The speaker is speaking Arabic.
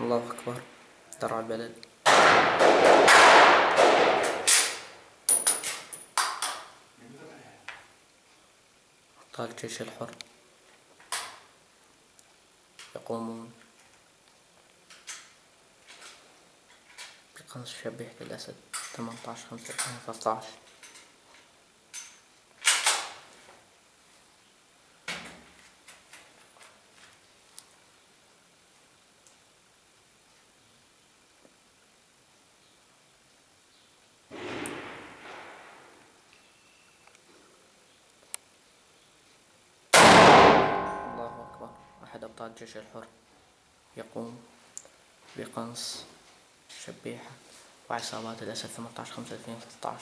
الله أكبر. درع البلد. أبطال الجيش الحر. يقومون بقنص شبيحة الأسد 18 5 2013 الله أكبر أبطال الجيش الحر يقوم بقنص شبيحة وعصابات الأسد 18 5 2013